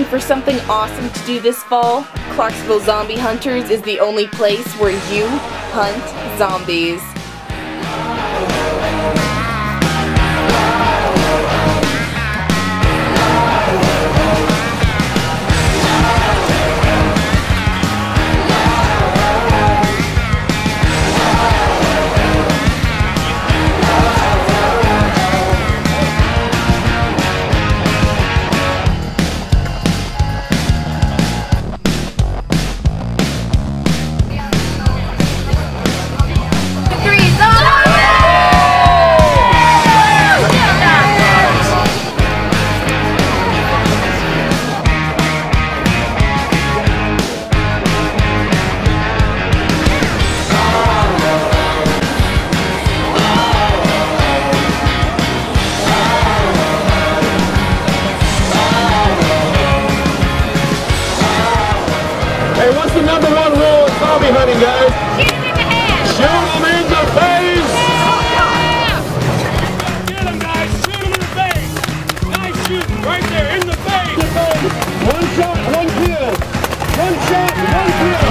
for something awesome to do this fall? Clarksville Zombie Hunters is the only place where you hunt zombies. Hey, what's the number one rule of zombie hunting, guys? Shoot him in the head! Shoot them in the face! Get him, guys! Shoot him in the face! Nice shooting, right there, in the face! One shot, one kill. One shot, one kill.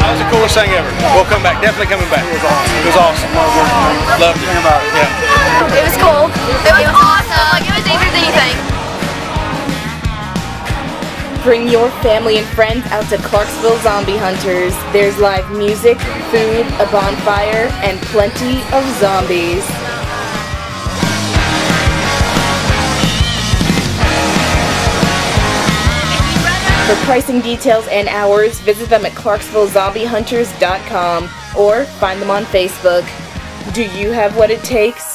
That was the coolest thing ever. We'll come back. Definitely coming back. It was awesome. It was awesome. Loved it. Yeah. It was cool. It was awesome. Bring your family and friends out to Clarksville Zombie Hunters. There's live music, food, a bonfire, and plenty of zombies. For pricing details and hours, visit them at ClarksvilleZombieHunters.com or find them on Facebook. Do you have what it takes?